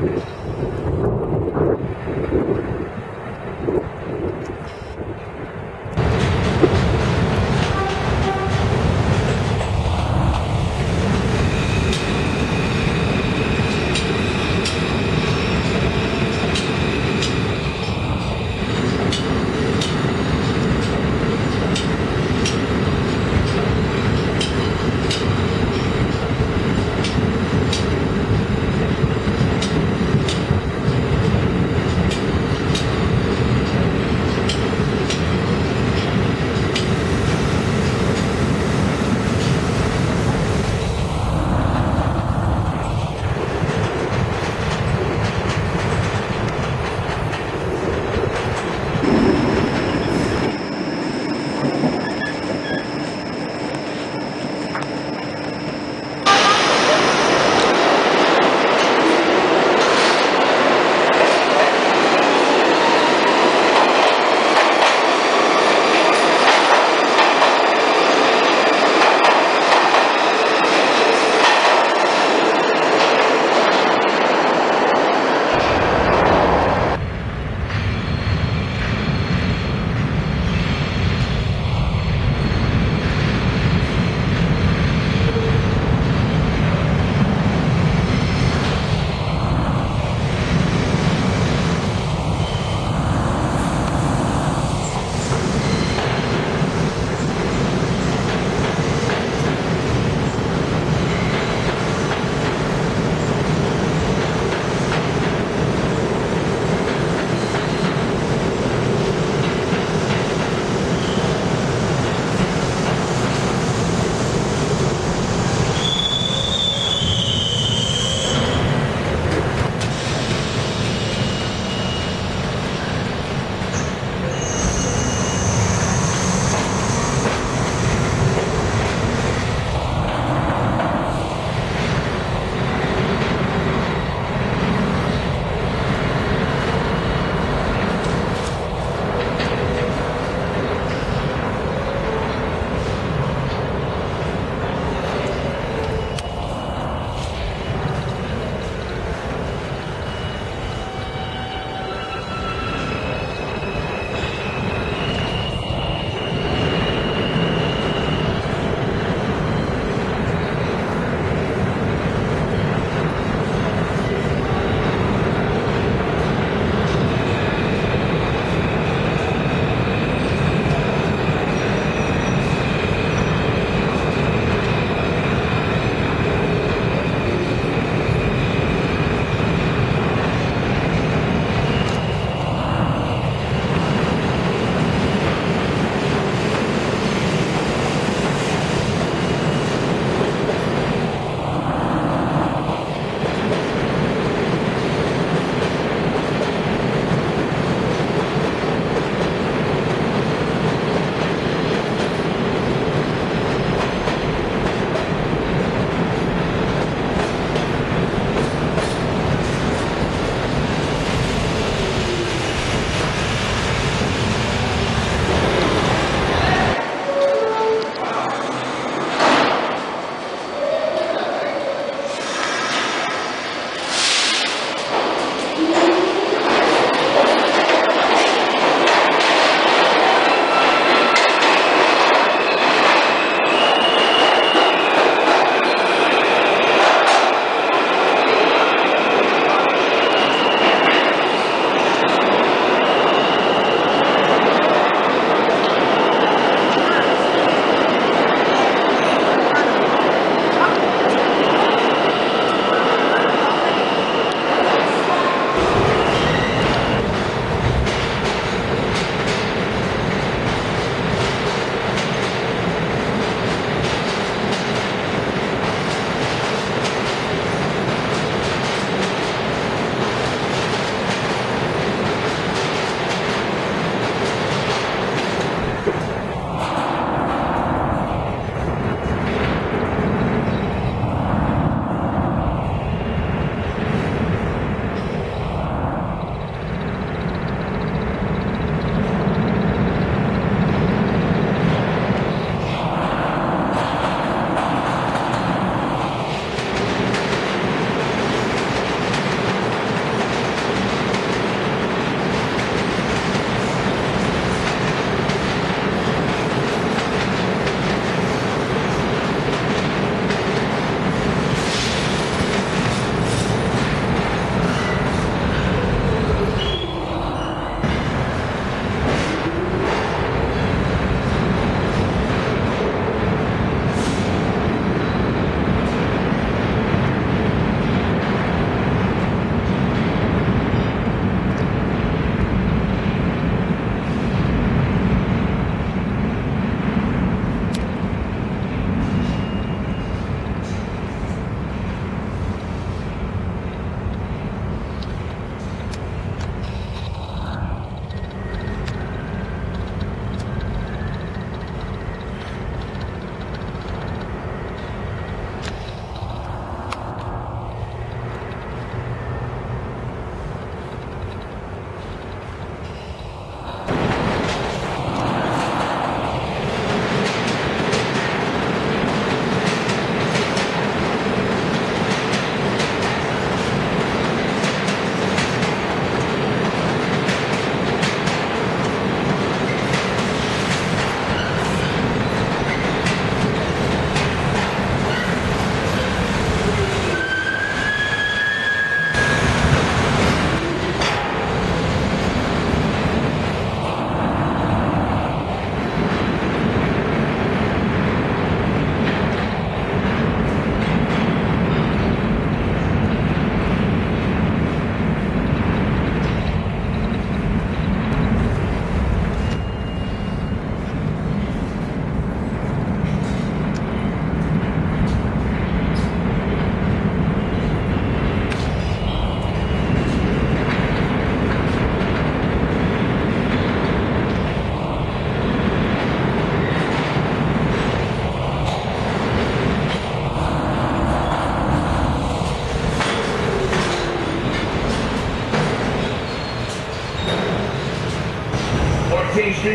Thank you.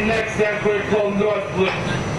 next effort from Northwood.